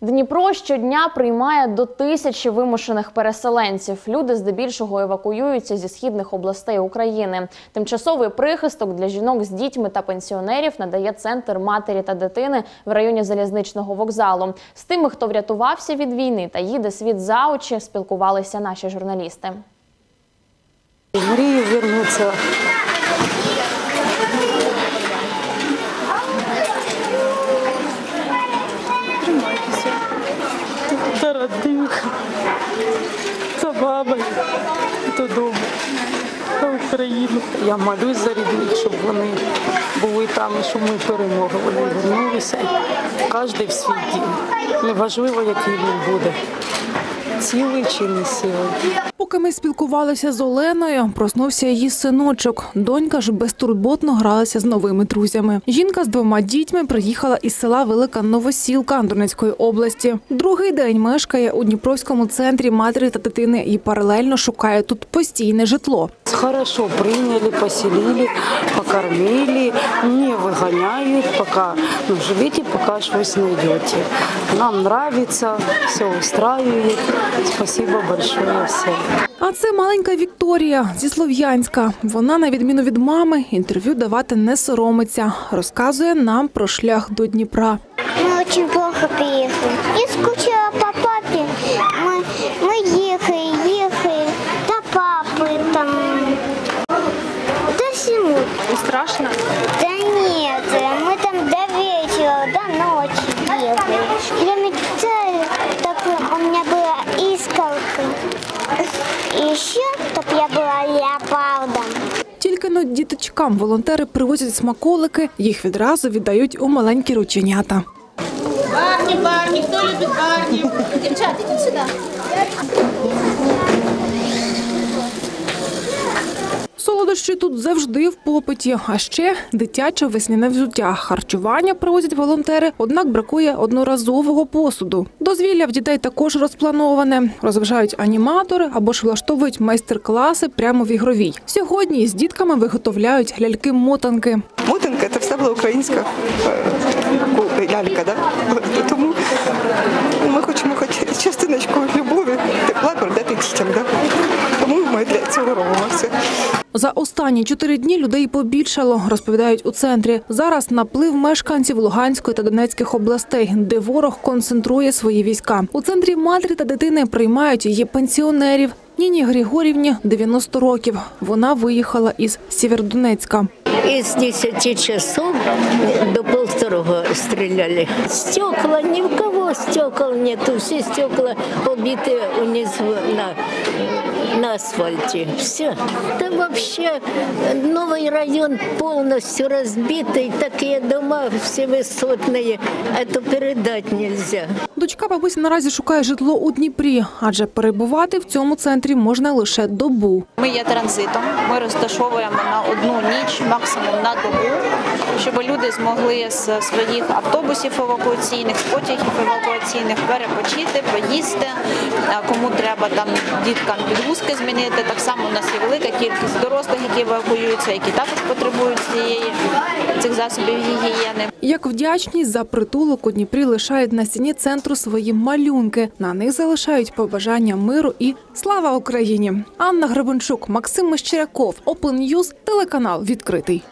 Дніпро щодня приймає до тисячі вимушених переселенців. Люди здебільшого евакуюються зі східних областей України. Тимчасовий прихисток для жінок з дітьми та пенсіонерів надає центр матері та дитини в районі залізничного вокзалу. З тими, хто врятувався від війни та їде світ за очі, спілкувалися наші журналісти. Мрію вернуться. Та родних, за баба, додому, та Україну. Я молюсь за рідних, щоб вони були там, щоб ми перемогли. Вони вернулися. Кожен в свій дім. Неважливо, який він буде. Цілий чи не цілий. Поки ми спілкувалися з Оленою, проснувся її синочок. Донька ж безтурботно гралася з новими друзями. Жінка з двома дітьми приїхала із села Велика Новосілка Донецької області. Другий день мешкає у Дніпровському центрі матері та дитини і паралельно шукає тут постійне житло. Хорошо приняли, поселили, покормили, не выгоняют, пока, ну, живите, пока что-то найдете. Нам нравится, все устраивает. Спасибо большое всем. А це маленька Вікторія зі Слов'янська. Вона, на відміну від мами, інтерв'ю давати не соромиться. Розказує нам про шлях до Дніпра. Мы очень плохо приехали. Я скучала по папе. Мы, мы ехали, ехали до папы там. До всему. Страшно. Чтоб я була леопардом. Тільки но діточкам волонтери привозять смаколики, їх відразу віддають у маленькі рученята. Барні, барні, хто любить барні? Дівчата, ідіть сюди. Солодощі тут завжди в попиті. А ще дитяче весняне взуття. Харчування привозять волонтери, однак бракує одноразового посуду. Дозвілля в дітей також розплановане. Розважають аніматори або ж влаштовують майстер-класи прямо в ігровій. Сьогодні з дітками виготовляють ляльки-мотанки. Мотанка це все була українська е, лялька, тому ми хочемо хоч частиночку любові, тепла передати дітям. Тому ми для цього робимо все. За останні чотири дні людей побільшало, розповідають у центрі. Зараз наплив мешканців Луганської та Донецьких областей, де ворог концентрує свої війська. У центрі матері та дитини приймають її пенсіонерів. Ніні Григорівні 90 років. Вона виїхала із Сєвєродонецька. Из 10 часов до полвторого стреляли. Стекла, ни у кого стекол нету. Все стекла побиты внизу на, на асфальте. Все. Да вообще новый район полностью разбитый. Такие дома все высотные. Это передать нельзя. Дочка бабусі наразі шукає житло у Дніпрі, адже перебувати в цьому центрі можна лише добу. Ми є транзитом. Ми розташовуємо на одну ніч, максимум на добу, щоб люди змогли з своїх автобусів евакуаційних, з потягів евакуаційних перепочити, поїсти. А Кому треба там діткам підгузки змінити. Так само у нас є велика кількість дорослих, які евакуюються, які також потребують цієї цих засобів гігієни. Як вдячність за притулок у Дніпрі лишають на стіні центру свої малюнки. На них залишають побажання миру і слава Україні. Анна Гребенчук, Максим Мещеряков, Open News, телеканал відкритий.